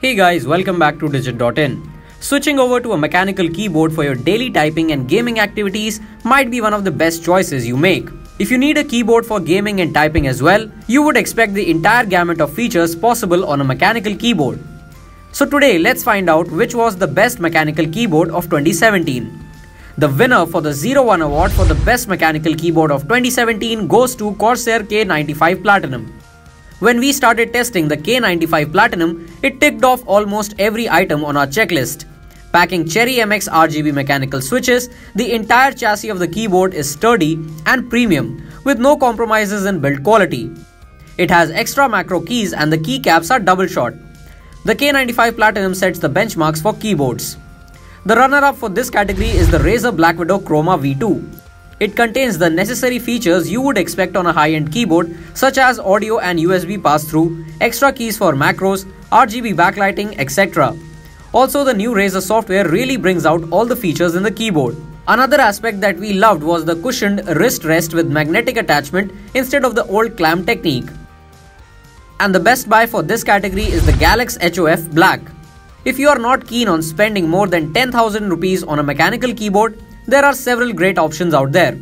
Hey guys, welcome back to Digit.in. Switching over to a mechanical keyboard for your daily typing and gaming activities might be one of the best choices you make. If you need a keyboard for gaming and typing as well, you would expect the entire gamut of features possible on a mechanical keyboard. So today, let's find out which was the best mechanical keyboard of 2017. The winner for the 01 award for the best mechanical keyboard of 2017 goes to Corsair K95 Platinum. When we started testing the K95 Platinum, it ticked off almost every item on our checklist. Packing Cherry MX RGB mechanical switches, the entire chassis of the keyboard is sturdy and premium, with no compromises in build quality. It has extra macro keys and the keycaps are double shot. The K95 Platinum sets the benchmarks for keyboards. The runner-up for this category is the Razer Black Widow Chroma V2. It contains the necessary features you would expect on a high-end keyboard such as audio and USB pass-through, extra keys for macros, RGB backlighting, etc. Also, the new Razer software really brings out all the features in the keyboard. Another aspect that we loved was the cushioned wrist rest with magnetic attachment instead of the old clamp technique. And the best buy for this category is the Galax HOF Black. If you are not keen on spending more than 10,000 rupees on a mechanical keyboard, there are several great options out there.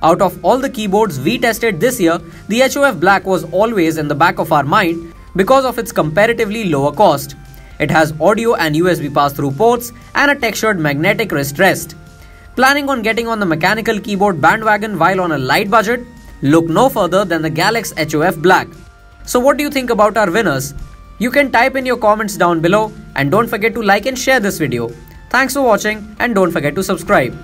Out of all the keyboards we tested this year, the HOF Black was always in the back of our mind because of its comparatively lower cost. It has audio and USB pass-through ports and a textured magnetic wrist rest. Planning on getting on the mechanical keyboard bandwagon while on a light budget? Look no further than the Galax HOF Black. So what do you think about our winners? You can type in your comments down below and don't forget to like and share this video. Thanks for watching and don't forget to subscribe.